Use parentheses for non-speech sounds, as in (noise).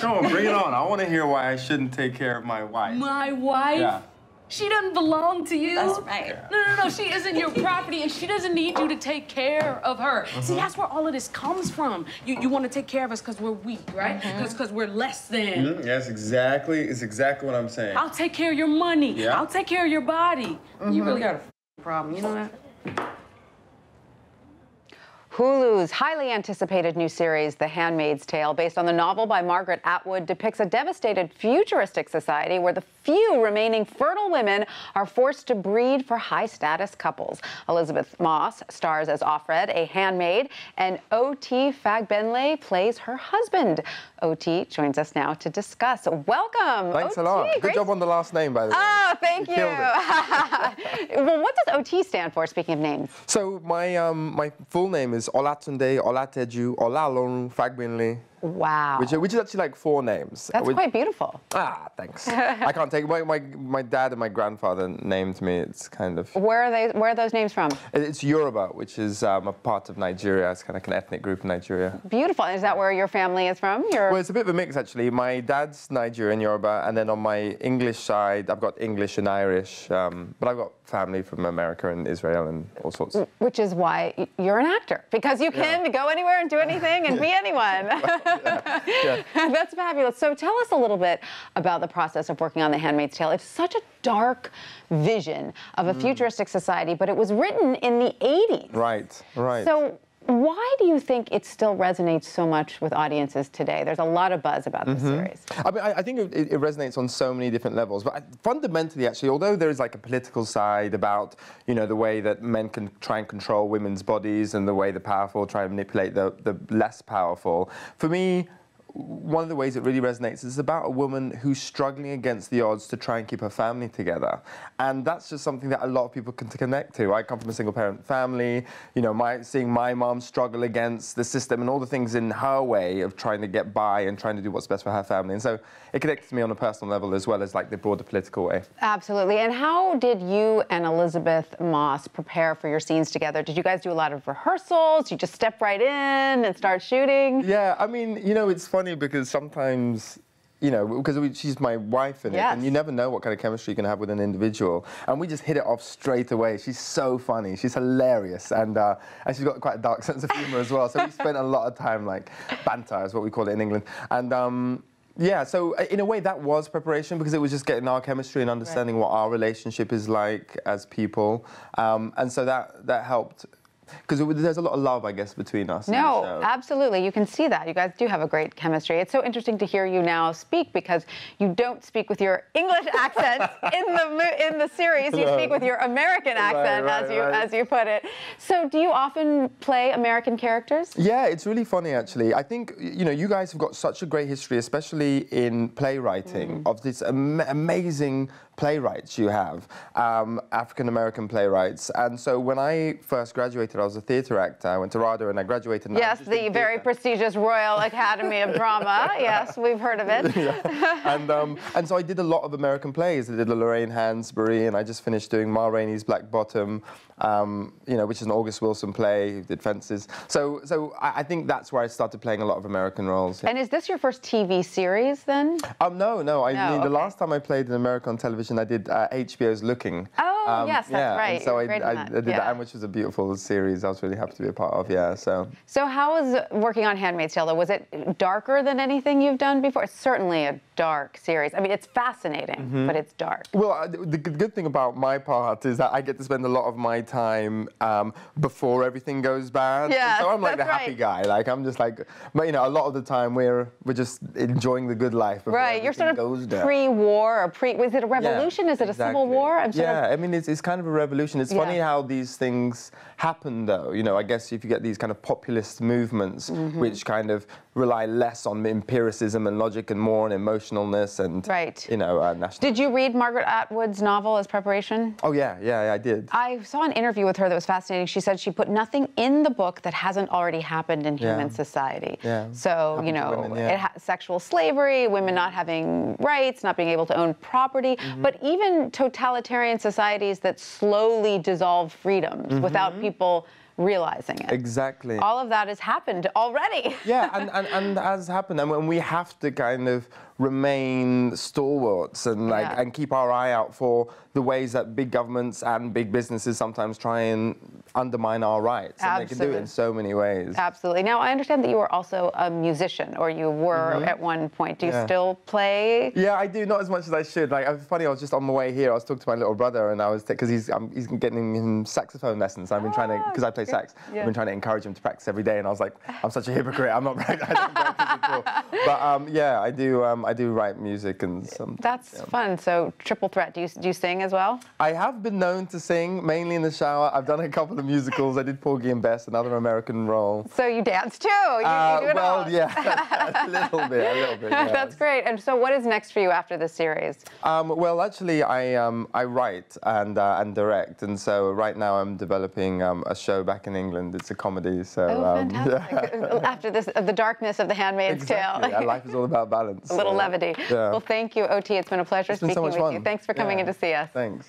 Come on, bring it on. I want to hear why I shouldn't take care of my wife. My wife? Yeah. She doesn't belong to you. That's right. No, no, no. She isn't your property, and she doesn't need you to take care of her. Uh-huh. See, that's where all of this comes from. You, you want to take care of us because we're weak, right? Uh-huh. Because we're less than. Mhm, Yes, exactly. It's exactly what I'm saying. I'll take care of your money. Yeah. I'll take care of your body. You mm-hmm. really got a problem, you know that? Hulu's highly anticipated new series, The Handmaid's Tale, based on the novel by Margaret Atwood, depicts a devastated futuristic society where the few remaining fertile women are forced to breed for high status couples. Elizabeth Moss stars as Offred, a handmaid, and O.T. Fagbenle plays her husband. O.T. joins us now to discuss. Welcome. Thanks a lot. Good Great job on the last name, by the way. Oh, thank you. killed (laughs) well, what does OT stand for, speaking of names? So my um, my full name is Olatunde Olateju Olalorun Fagbenle, Wow. which, which is actually like four names. That's Which- quite beautiful. Ah, thanks. I can't take my, my my dad and my grandfather named me. It's kind of Where are they? Where are those names from? it's Yoruba, which is um, a part of Nigeria. It's kind of like an ethnic group in Nigeria. Beautiful. Is that where your family is from? Your Well, it's a bit of a mix actually. My dad's Nigerian Yoruba, and then on my English side, I've got English and Irish, um, but I've got family from America and Israel and all sorts. which is why you're an actor because you can go anywhere and do anything and be anyone. (laughs) (laughs) That's fabulous. So tell us a little bit about the process of working on The Handmaid's Tale. It's such a dark vision of a mm. futuristic society, but it was written in the 80s. Right, right. So why do you think it still resonates so much with audiences today? There's a lot of buzz about this mm-hmm. series. I mean, I, I think it, it resonates on so many different levels. But I, fundamentally, actually, although there is like a political side about, you know, the way that men can try and control women's bodies and the way the powerful try and manipulate the, the less powerful, for me, one of the ways it really resonates is about a woman who's struggling against the odds to try and keep her family together. And that's just something that a lot of people can connect to. I come from a single parent family, you know, my, seeing my mom struggle against the system and all the things in her way of trying to get by and trying to do what's best for her family. And so it connects to me on a personal level as well as like the broader political way. Absolutely. And how did you and Elizabeth Moss prepare for your scenes together? Did you guys do a lot of rehearsals? You just step right in and start shooting? Yeah, I mean, you know, it's funny because sometimes, you know, because she's my wife in it, and you never know what kind of chemistry you can have with an individual. And we just hit it off straight away. She's so funny. She's hilarious, and uh, and she's got quite a dark (laughs) sense of humor as well. So we (laughs) spent a lot of time like banter, is what we call it in England, and. Um, yeah, so uh, in a way that was preparation because it was just getting our chemistry and understanding what our relationship is like as people, um, and so that that helped because there's a lot of love, I guess, between us. No, absolutely. You can see that. You guys do have a great chemistry. It's so interesting to hear you now speak because you don't speak with your English (laughs) accent in the in the series. You No. speak with your American accent, right, as you right. as you put it. So, do you often play American characters? Yeah, it's really funny actually. I think you know you guys have got such a great history, especially in playwriting, of this am- amazing playwrights you have, um, African American playwrights. And so when I first graduated, I was a theatre actor. I went to RADA and I graduated. and I Yes, the very theatre. prestigious Royal Academy of Drama. (laughs) Yes, we've heard of it. (laughs) and um, and so I did a lot of American plays. I did Lorraine Hansberry, and I just finished doing Ma Rainey's Black Bottom, um, you know, which is an August Wilson play. Did Fences. So so I, I think that's where I started playing a lot of American roles. And is this your first TV series then? Um, no, no. I No, mean, the last time I played in America on television, I did uh, HBO's Looking. Oh, Um, yes, that's yeah, right. And so I, I, that, I did yeah. that, which was a beautiful series. I was really happy to be a part of. Yeah. So. So, how was working on Handmaid's Tale? though? Was it darker than anything you've done before? It's certainly a dark series. I mean, it's fascinating, Mm-hmm. but it's dark. Well, uh, the good thing about my part is that I get to spend a lot of my time um, before everything goes bad. And Yes, so I'm like the happy right. guy. Like I'm just like, but you know, a lot of the time we're we're just enjoying the good life. Before Right, you're sort of pre-war or pre. Was it a Yeah, revolution? Is it a civil war? I'm sort yeah, of- I mean, it's, it's kind of a revolution. It's Yeah. funny how these things happen, though. You know, I guess if you get these kind of populist movements, Mm-hmm. which kind of rely less on empiricism and logic and more on emotionalness and, Right. you know, uh, national. Did you read Margaret Atwood's novel as preparation? Oh yeah, yeah, yeah, I did. I saw an interview with her that was fascinating. She said she put nothing in the book that hasn't already happened in Yeah. human society. Yeah. So, you know, women, yeah. it ha- sexual slavery, women not having rights, not being able to own property, Mm-hmm. but even totalitarian societies that slowly dissolve freedoms Mm-hmm. without people realizing it. Exactly. All of that has happened already. yeah, and, (laughs) and, and has happened, and when we have to kind of remain stalwarts and like Yeah. and keep our eye out for the ways that big governments and big businesses sometimes try and undermine our rights, and they can do it in so many ways. Absolutely. Now, I understand that you are also a musician, or you were at one point. Do you. Yeah. still play? Yeah, I do not as much as I should. Like, it's funny. I was just on my way here. I was talking to my little brother, and I was because he's um, he's getting him saxophone lessons. I've been trying to because I play sax. Yeah. I've been trying to encourage him to practice every day, and I was like, I'm such a hypocrite. I'm not. (laughs) I don't practice But um, yeah, I do. Um, I do write music and some. That's fun. So, triple threat. Do you do you sing as well? I have been known to sing mainly in the shower. I've done a couple of musicals. I did Porgy and Bess, another American role. So you dance too. You, you Uh, do it well, all. yeah, (laughs) a little bit, a little bit. yeah. That's great. And so, what is next for you after this series? Um, well, actually, I um, I write and uh, and direct, and so right now I'm developing um, a show back in England. It's a comedy. So Oh, um, (laughs) fantastic. After this, the darkness of The Exactly. (laughs) Life is all about balance. A little so, levity. Yeah. Well, thank you, OT. It's been a pleasure It's so speaking much with you. Thanks for coming Yeah. in to see us. Thanks.